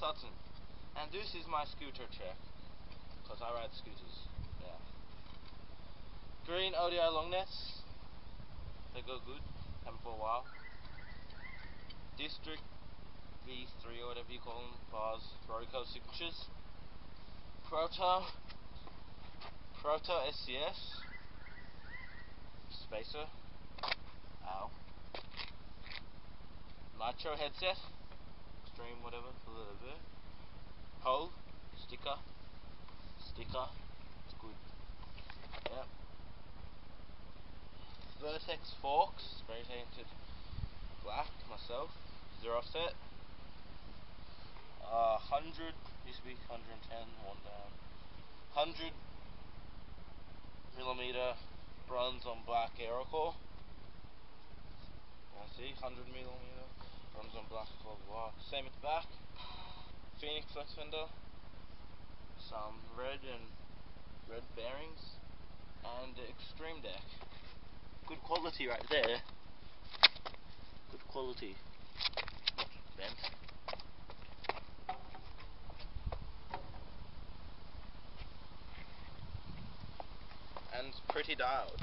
Hudson. And this is my scooter check. Because I ride scooters. Yeah. Green ODI Longnecks. They go good. Have them for a while. District V3 or whatever you call them. Bars. Rory Coe signatures. Proto. Proto SCS. Spacer. Ow. Nitro headset. Extreme whatever. A little bit. Hole. Sticker. Sticker. It's good. Yep. Vertex forks. Spray painted black myself. Zero offset. Uh, 100. Used to be 110. One down. 100 millimeter bronze on black aerocore. I see, 100 millimeter bronze on black blah blah. Same at the back. Phoenix flex fender. Some red and red bearings. And extreme deck. Good quality right there. Good quality. Bent. and pretty dialed.